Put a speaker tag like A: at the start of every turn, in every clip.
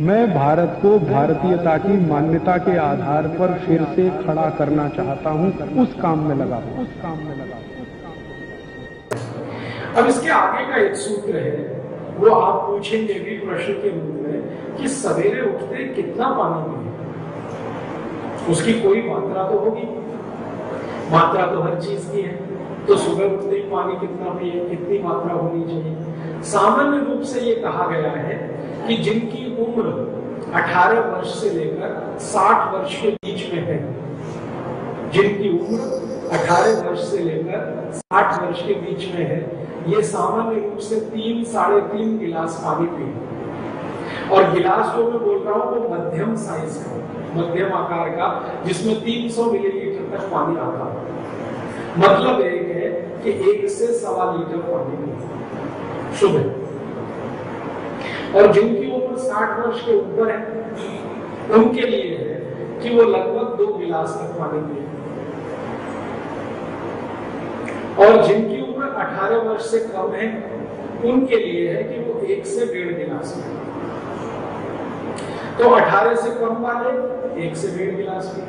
A: मैं भारत को भारतीयता की मान्यता के आधार पर फिर से खड़ा करना चाहता हूँ। उस काम में लगा उस काम में लगा
B: अब इसके आगे का एक सूत्र है, वो आप पूछेंगे भी प्रश्न के रूप में कि सवेरे उठते कितना पानी पिए? उसकी कोई मात्रा तो होगी। मात्रा तो हर चीज़ की है। तो सुबह उठते ही पानी कितना पिए, कितनी मात्रा होनी चाहिए? सामान्य रूप से ये कहा गया है कि जिनकी उम्र 18 वर्ष से लेकर 60 वर्ष के बीच में है। जिनकी उम्र 18 वर्ष से लेकर 60 वर्ष के बीच में है, ये सामान्य रूप से तीन, साढ़े तीन गिलास पानी पिए और गिलास जो मैं बोल रहा हूँ, वो मध्यम साइज़ का मध्यम आकार का, जिसमें 300 मिलीलीटर तक पानी आता है। मतलब एक है कि एक से सवा लीटर पानी सुबह और जिनकी साठ वर्ष के ऊपर है। उनके लिए है कि वो लगभग दो गिलास तक पानी पिए। और जिनकी उम्र 18 वर्ष से कम है, उनके लिए है कि वो एक से डेढ़ गिलास पिए। तो 18 से कम वाले एक से डेढ़ गिलास पिए।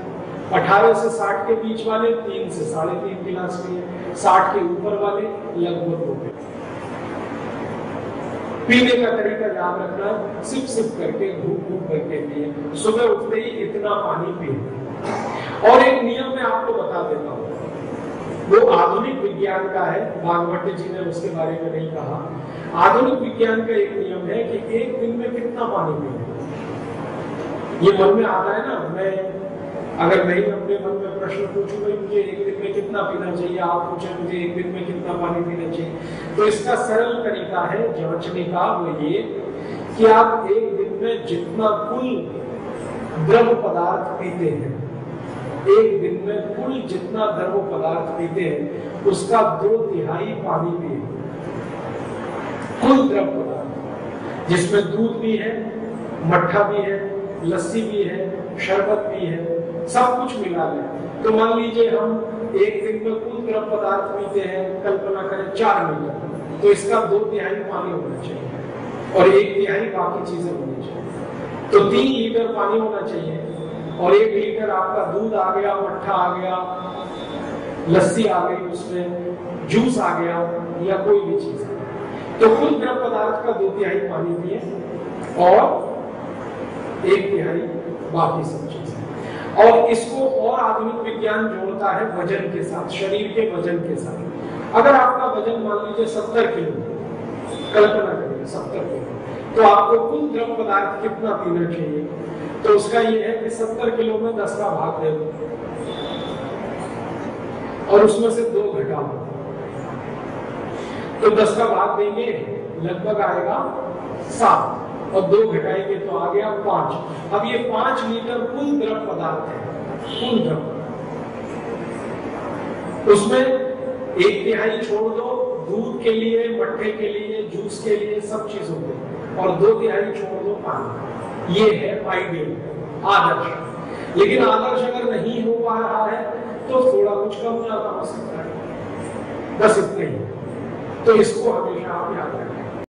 B: 18 से 60 के बीच वाले तीन से साढ़े तीन गिलास पिए। 60 के ऊपर वाले लगभग दो पिए पीने का तरीका याद रखना, सिप सिप करके घूम घूम करके पिए। सुबह उठते ही इतना पानी पिए। और एक नियम मैं आपको बता देता हूँ। वो आधुनिक विज्ञान का है, भागवत जी ने उसके बारे में नहीं कहा। आधुनिक विज्ञान का एक नियम है कि एक दिन में कितना पानी पिए। ये मन में आता है ना, मैं अगर मैं अपने मन में प्रश्न पूछूँ, भाई, मुझे एक दिन में कितना पीना चाहिए? आप पूछे, मुझे एक दिन में कितना पानी पीना चाहिए? तो इसका सरल तरीका है जांचने का, वो ये कि आप एक दिन में जितना कुल द्रव पदार्थ पीते हैं, एक दिन में कुल जितना द्रव पदार्थ पीते हैं, उसका दो तिहाई पानी पिए। कुल द्रव पदार्थ, जिसमें दूध भी है, मट्ठा भी है, लस्सी भी है, शरबत भी है सब कुछ मिला लें तो मान लीजिए हम एक दिन में कुल द्रव पदार्थ पीते हैं, कल्पना करें चार लीटर तो इसका दो तिहाई पानी होना चाहिए और एक तिहाई बाकी चीज़ें होनी चाहिए। तो तीन लीटर पानी होना चाहिए और एक लीटर आपका दूध आ गया, मट्ठा आ गया, लस्सी आ गई उसमें, जूस आ गया या कोई भी चीज़। तो कुल द्रव पदार्थ का दो तिहाई पानी पिए और एक तिहाई बाकी सब चीज़ें। और इसको और आधुनिक विज्ञान जोड़ता है वज़न के साथ, शरीर के वज़न के साथ। अगर आपका वज़न मान लीजिए सत्तर किलो, कल्पना करिए सत्तर किलो तो आपको कुल द्रव पदार्थ कितना पीना चाहिए? तो उसका ये है कि सत्तर किलो में दस का भाग दे दो और उसमें से दो घटा तो दस का भाग देंगे, लगभग आएगा सात। और दो घटाएँगे तो आ गया पाँच। अब ये पाँच लीटर कुल द्रव पदार्थ है, कुल द्रव। उसमें एक तिहाई छोड़ दो, दूध के लिए, मट्ठे के लिए, जूस के लिए, सब चीज़ों के। और दो तिहाई छोड़ दो पानी। ये है आइडियल आदर्श। लेकिन आदर्श अगर नहीं हो पा रहा है तो थोड़ा कुछ कम ज़्यादा हो सकता है। बस इतने ही। तो इसको हमेशा आप याद रखें।